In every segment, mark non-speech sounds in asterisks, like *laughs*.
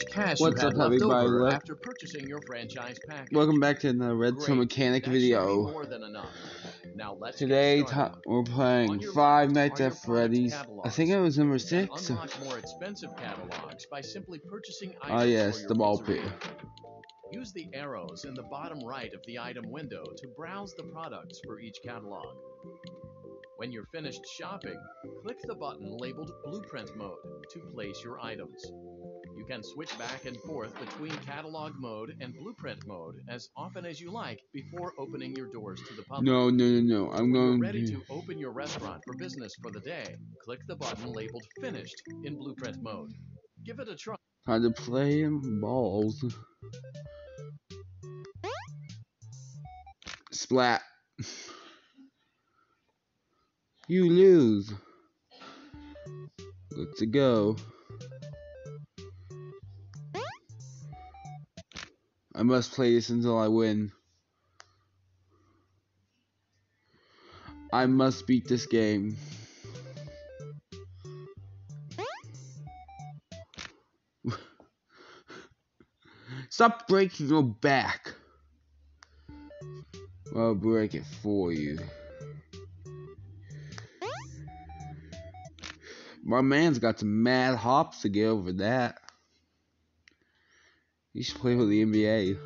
cash What's up, everybody? after purchasing your franchise package. Welcome back to the Redstone Great. Mechanic That video. more than enough. Now let's Today we're playing Five Nights at Freddy's. I think it was number six. More expensive catalogs by simply purchasing items Ah yes, the ball pit. Use the arrows in the bottom right of the item window to browse the products for each catalog. When you're finished shopping, click the button labeled Blueprint Mode to place your items. Can switch back and forth between Catalog Mode and Blueprint Mode as often as you like before opening your doors to the public. No, no, no, no. I'm going ready to. to open your restaurant for business for the day, click the button labeled Finished in Blueprint Mode. Give it a try. Time to play balls. Splat. You lose. Let's go. I must play this until I win. I must beat this game. *laughs* Stop breaking your back. I'll break it for you. My man's got some mad hops to get over that. You should play for the NBA.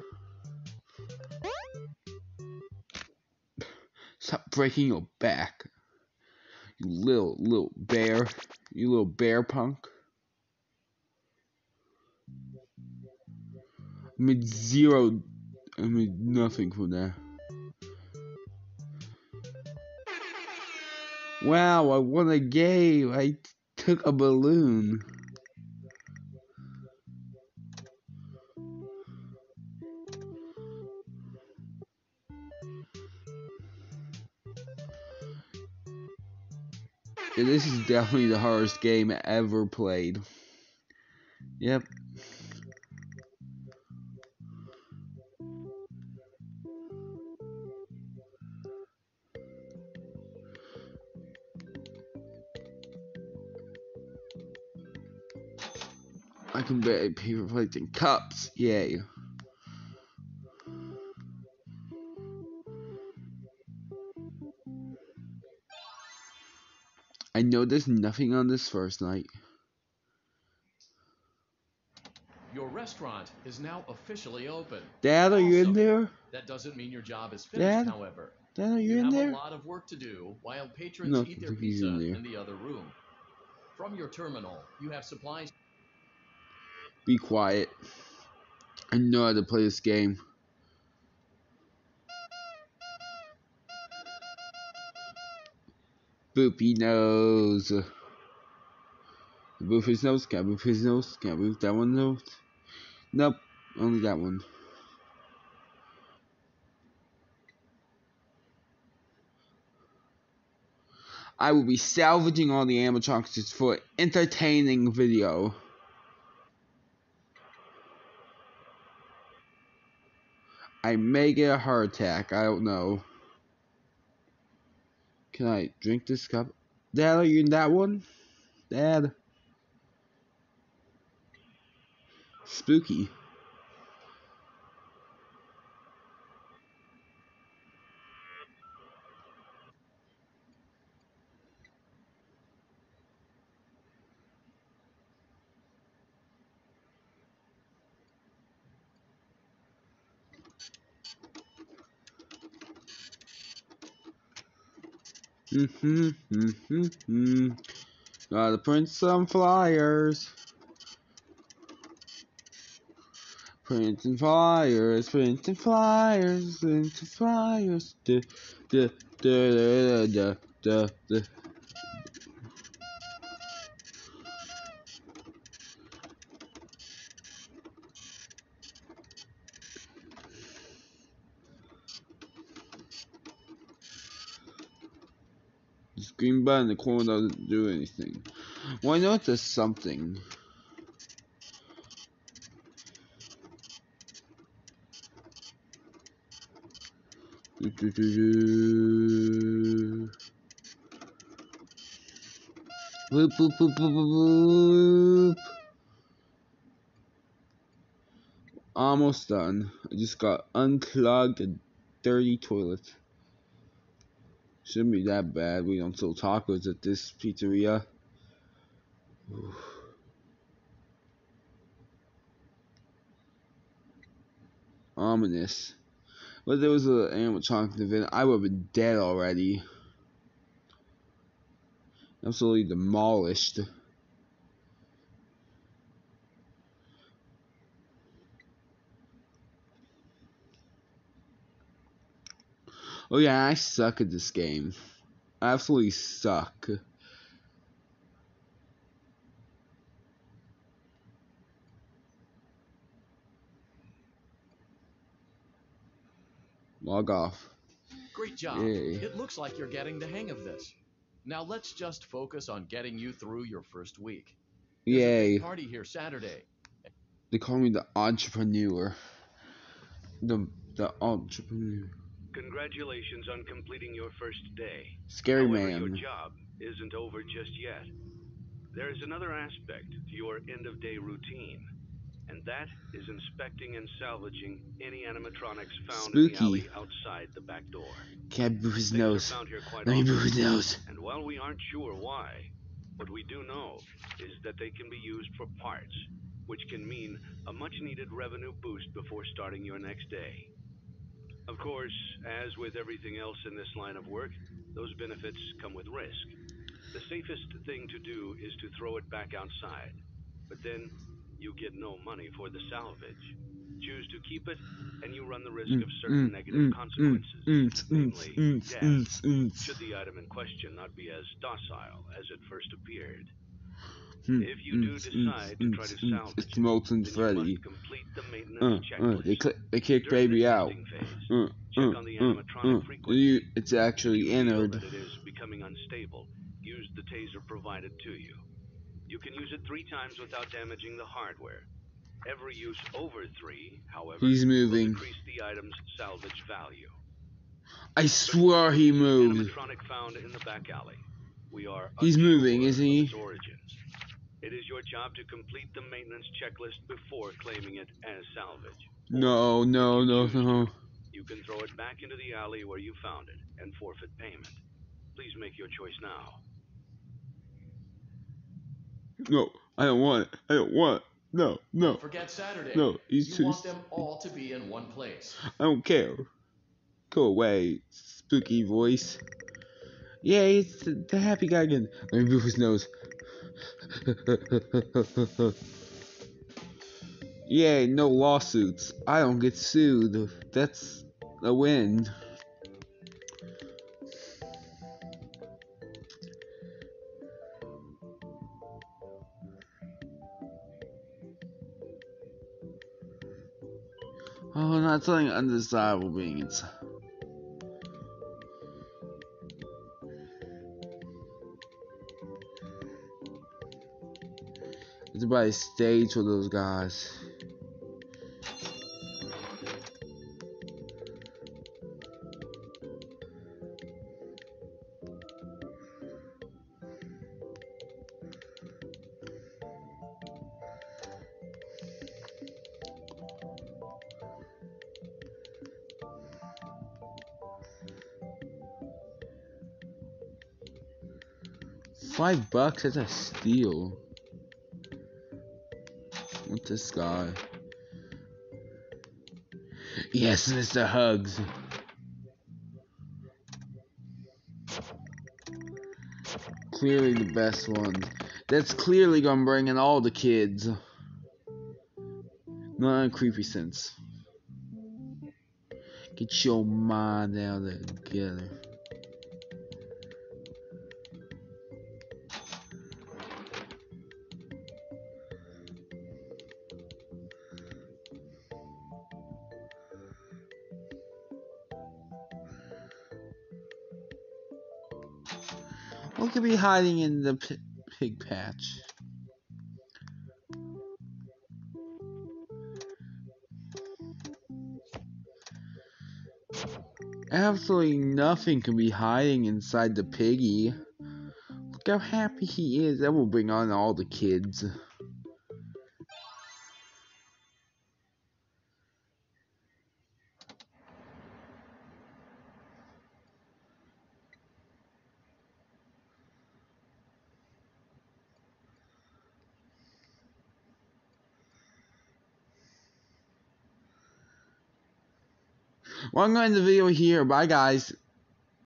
Stop breaking your back. You little, little bear. You little bear punk. I made zero. I made nothing from that. Wow, I won a game. I took a balloon. This is definitely the hardest game ever played. Yep. I can bake paper plates cups. Yay. I know there's nothing on this first night. Your restaurant is now officially open. Dad, are you in there? That doesn't mean your job is finished, Dad? however. Dad, are you You in have there? a lot of work to do while patrons No, eat their pizza in in the other room. From your terminal, you have supplies Be quiet. I know how to play this game. Boopy nose. Boof his nose. Can I boof his nose? Can I boof that one nose? Nope. Only that one. I will be salvaging all the animatronics for entertaining video. I may get a heart attack. I don't know. Can I drink this cup? Dad, are you in that one? Dad. Spooky. Mm-hmm, mm-hmm, mm. Gotta print some flyers. Printing flyers, printing flyers, printing flyers. Duh, duh, duh, duh, duh, duh, duh. This green button in the corner doesn't do anything. Know it does something. Do, do, do, boop, boop, boop, boop, boop. almost done. I just got unclogged a dirty toilet. Shouldn't be that bad. We don't sell tacos at this pizzeria. Ominous. But there was an animatronic event, I would have been dead already. Absolutely demolished. Oh yeah, I suck at this game. I absolutely suck. Log off. Great job. Yay. It looks like you're getting the hang of this. Now let's just focus on getting you through your first week. There's Yay. party here Saturday. They call me the entrepreneur. The the entrepreneur. Congratulations on completing your first day. Scary However, your job isn't over just yet. There is another aspect to your end of day routine, and that is inspecting and salvaging any animatronics found in the alley outside the back door. Can't boo his Things nose. found here quite Let me boo his nose. and while we aren't sure why, what we do know is that they can be used for parts, which can mean a much needed revenue boost before starting your next day. Of course, as with everything else in this line of work, those benefits come with risk. The safest thing to do is to throw it back outside, but then you get no money for the salvage. Choose to keep it, and you run the risk mm, of certain mm, negative mm, consequences. namely death, should the item in question not be as docile as it first appeared. If you do decide to try to salvage It's it, Molten Freddy. complete the Uh, maintenance uh, they, cl- they During baby the out. Uh, uh, uh, uh. You, it's actually entered. it is becoming unstable, use the taser provided to you. You can use it three times without damaging the hardware. Every use over three, however, He's moving. decrease the item's salvage value. I swear he moved. Animatronic found in the back alley. We are He's moving, isn't he? origins. It is your job to complete the maintenance checklist before claiming it as salvage. No, no, no, no. You can throw it back into the alley where you found it and forfeit payment. Please make your choice now. No, I don't want it. I don't want it. No, no, Forget Saturday. no. He's you too. want them all to be in one place. I don't care. Go away, spooky voice. Yeah, it's the, the happy guy again. Let me move his nose. *laughs* Yay, no lawsuits. I don't get sued. That's a win. Oh, not something undesirable being inside. It's about a stage for those guys. Five bucks? That's a steal. This guy. Yes, Mr. Hugs. Clearly the best one. That's clearly gonna bring in all the kids. Not in a creepy sense. Get your mind out there together. What could be hiding in the pi- pig patch? Absolutely nothing can be hiding inside the piggy. Look how happy he is. That will bring on all the kids. Well, I'm going to end the video here. Bye, guys.